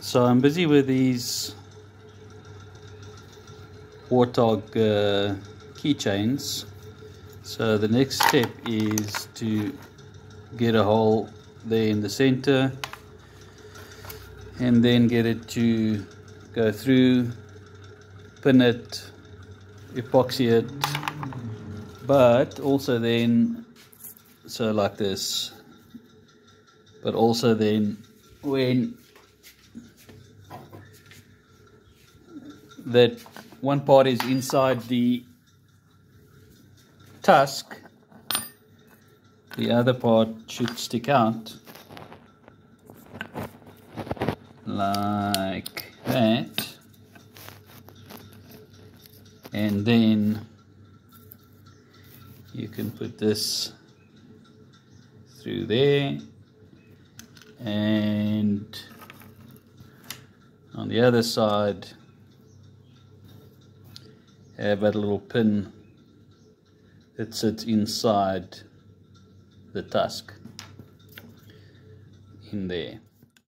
So I'm busy with these Warthog uh, keychains. So the next step is to get a hole there in the center and then get it to go through, pin it, epoxy it, but also then, so like this, but also then when that one part is inside the tusk the other part should stick out. Like that. And then you can put this through there. And on the other side have a little pin that sits inside the tusk in there